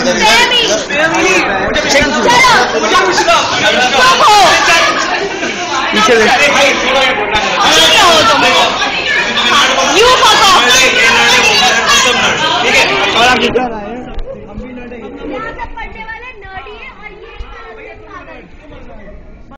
Sammy! Bobo! नीचे देख क्या हो तुम यू बोलो और हम इधर आए हम भी लड़े